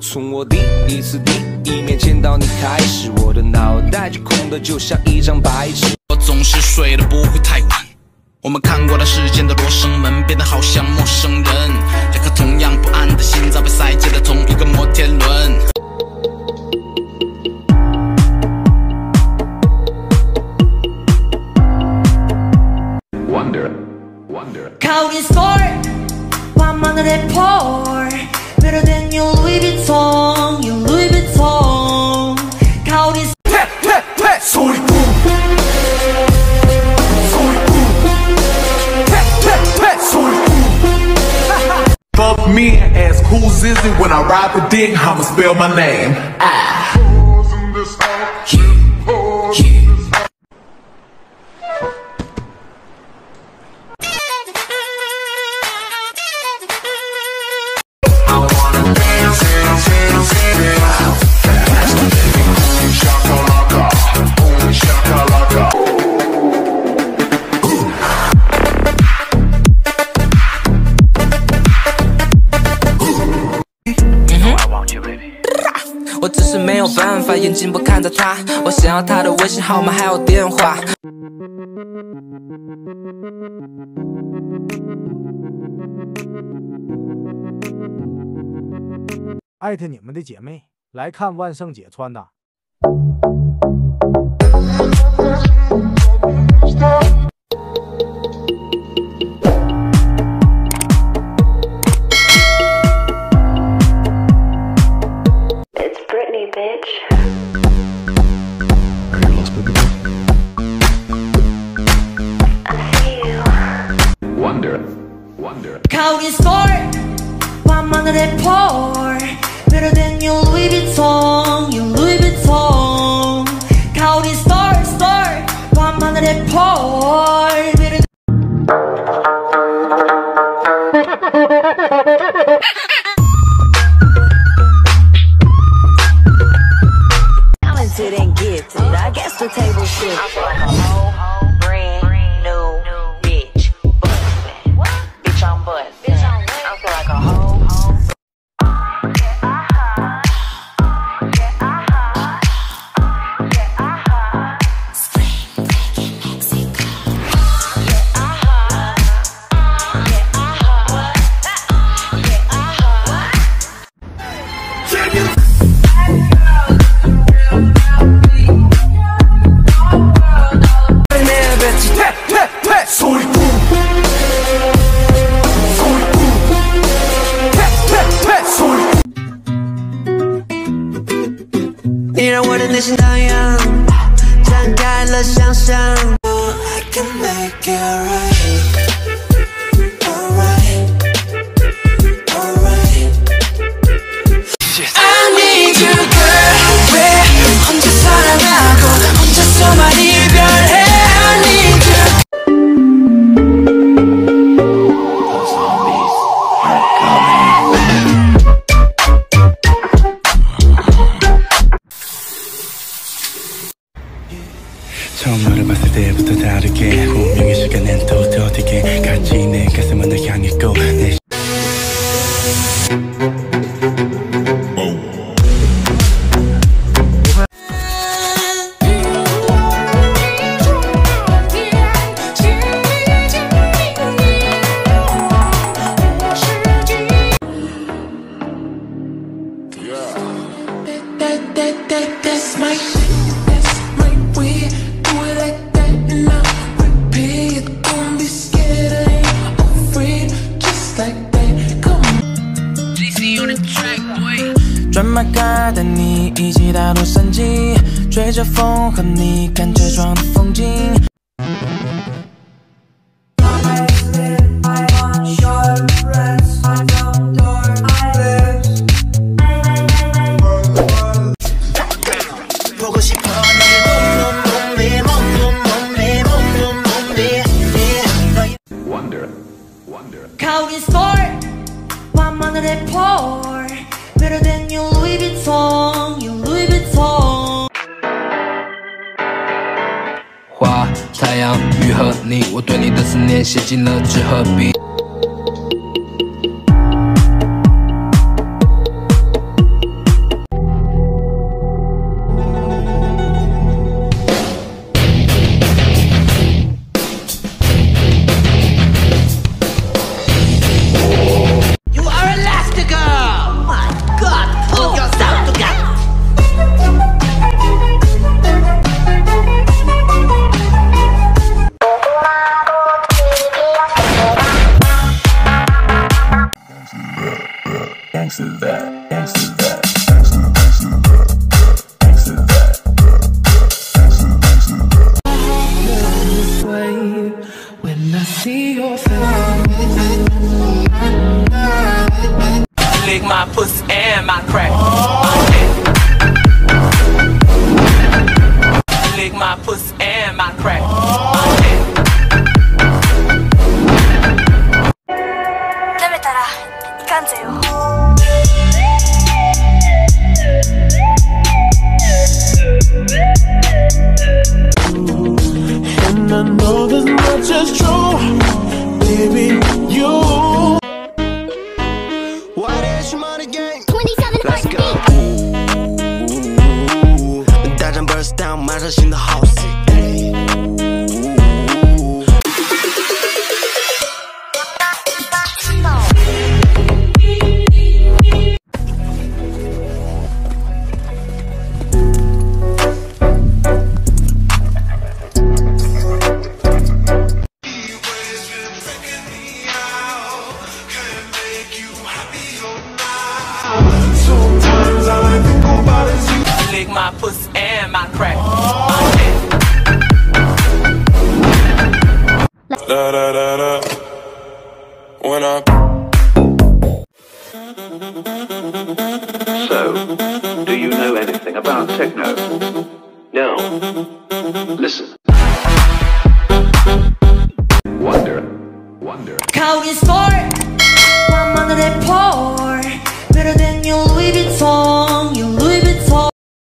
从我第一次第一面见到你开始，我的脑袋就空的就像一张白纸。我总是睡得不会太晚。我们看过了世间的罗生门，变得好像陌生人。两颗同样不安的心，脏被塞进了同一个摩天轮。Wonder，Wonder，靠近 Store，慢慢的在跑。than your Louis Vuitton Your Louis Vuitton County 소리 뿜. 소리 뿜. 소리 뿜. Fuck me and ask who's is it when I ride the dick, I'ma spell my name. Mm-hmm. 眼睛不看着他。我想要他的微信号码还有电话。艾特你们的姐妹来看万圣节穿的。밤하늘에 pour Better than your Louis Vuitton Your Louis Vuitton County store store 밤하늘에 pour Better Talented and gifted. I guess the table shifted. 你让我的内心荡漾，展开了想象。I can make it right. 带你一起大洛杉矶吹着风和你看车窗的风景。你，我对你的思念写进了纸和笔。I see your face. Lick my pussy and my crack. da da da da. When I so, do you know anything about techno? No. Listen. Wonder, wonder. County store, my money they pour, better than your Louis Vuitton.